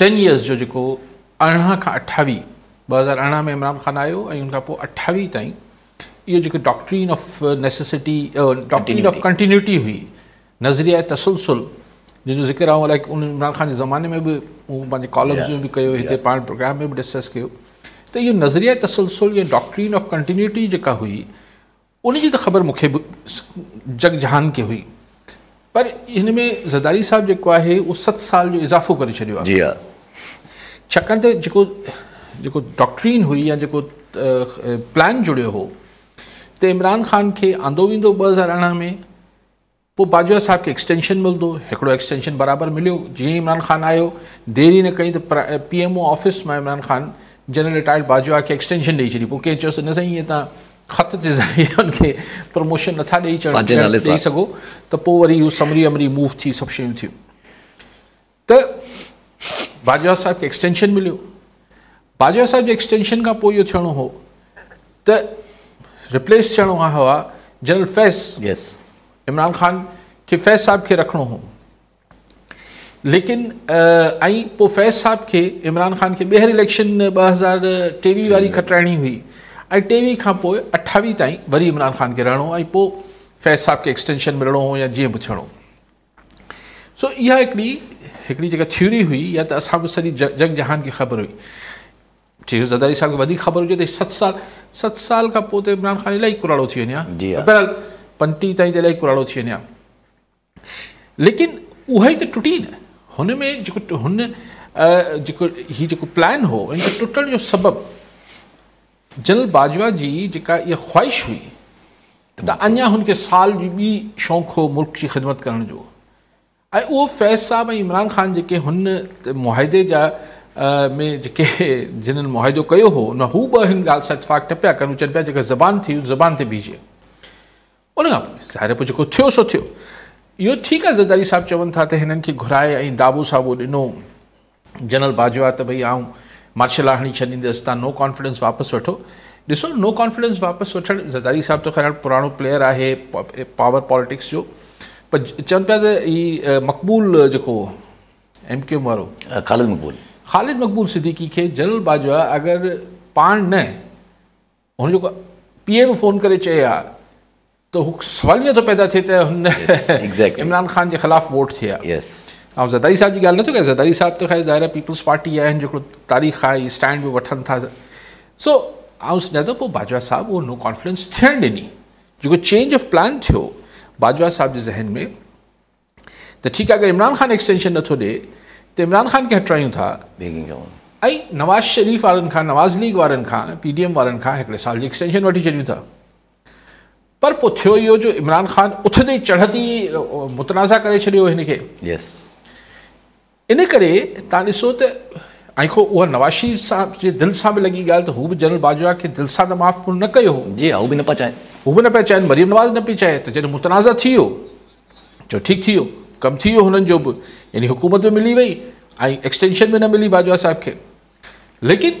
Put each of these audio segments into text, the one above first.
Ten years جو ارہ کا اٹھای ب ہزار ارران خان آیا ان اٹھای تک یہ doctrine of nest doctrine of continuity ہوئی۔ نظریۂ تسلسل جن کا ذکر آؤں المران خان کے زمانے میں بھی وہاں کالج میں بھی کہ پان پروگرام میں بھی ڈسکس کیا تو یہ نظریہ تسلسل یا ڈاکٹرین آف کنٹینیوٹی ہوئی ان کی تو خبر جگ جہان کے ہوئی۔ پر ان میں زداری صاحب جو ہے وہ سات سال جو اضافہ کر سک تو ڈاکٹرین ہوئی یا پلان جڑی ہو عمران خان کے آدھے ب ہزار ارہ میں وہ باجوا سا ایسٹینشن ملو ایکسٹینشن برابر ملو جی عمران خان آیا دری نہ کریں تو پی ایم او آفس میں عمران خان جنرل ریٹائرڈ باجوا کے ایسٹینشن دے چی چاہیے یہاں خط تھے ان کے پموشن نا دے چاہیے سو تو ویسے سمری امری موو تھی سب ش باجا ساب کے ایكسٹینشن ملو باجو ساحب جو ایكسٹینشن كا ریپلس كی جنرل فیض یس عمران خان كے فیض صاحب كے ركھو لیکن فیض صاحب كے عمران خان كے بہر الشن بزار ٹےو والی كٹائن ہوئی ٹےو كا اٹھای تھی ویری عمران خان كہ فیض صاحب كے ایكسٹینشن ملو یا جی سو یہ تھوڑی ہوئی یا تو اصحاب ج جنگ جہان کی خبر ہوئی۔ جی، چاہیے سرداری سال خبر ہو ست سال ست سال کا عمران خان الراڑو کی پنٹ تک توراڑو کیے ہاں لیکن وہ تو ٹوٹی نا ان میں پلان ہو ان کے سبب جنرل باجوہ جی جی کی خواہش ہوئی اِن کے سال شوق ہو ملک کی خدمت کرنے جو۔ اوہ فیض صاحب عمران خان جو ان معاہدے جا میں جن می ہوا اتفاق نہ پہ کر زبان تھی زبان تھی بیجے ان کا سو تھوڑی یہ زداری صاحب چون تھا گھرائے اور دابو سہبو ڈنو جنرل باجوہ تو بھائی آؤں مارشل آر ہی چھ تاکہ نو کانفیڈنس واپس ویسو نو کانفیڈینس واپس وداری صاحب تو خیر پرانا پلیر ہے پاور پالٹکس جو چون پہ مقبول جو ایم کے خالد مقبول۔ خالد مقبول صدیقی کے جنرل باجوہ اگر پان ن پی ایم فون کر چی آ تو سوال یہ تو پیدا تھے عمران خان کے خلاف ووٹ تھے۔ زداری صاحب کی زداری صاحب تو خیال ظاہر پیپلس پارٹی ہے تاریخ آئی اسٹینڈ بھی وا سو سات باجوہ صاحب وہ نو کانفیڈینس تھے ڈنی جو چینج آف پلان تھو باجوہ صاحب کے ذہن میں تو ٹھیک ہے اگر عمران خان ایکسٹینشن نہ تھو دے تو عمران خان کے ہٹائیں نواز شریف والن کا نواز لیگ والن کا پی ڈی ایم والوں کا سال کی ایسٹینشن ویڈیو تھا۔ پر جو عمران خان اتد چڑھتی متنازع کر ایکو وہ نواشی صاحب جی دل سے بھی لگی گال جنرل باجوا کے دل سے معاف نہ کہ جی، ہاں، پہچائے وہ بھی نہ پچائے مری نواز نہ پہ چاہے تو جیسے متنازع جو ٹھیک تھیو کم تھیو ویسے جو یعنی حکومت میں ملی ہوئی ایکسٹینشن میں نہ ملی باجوا صاحب کے۔ لیکن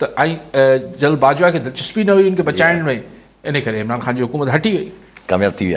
تو جلد باجوہ کے دلچسپی نہ ہوئی ان کے بچائن جی۔ میں انہیں کرے عمران خان کی حکومت ہٹی گئی کامیاب تھی۔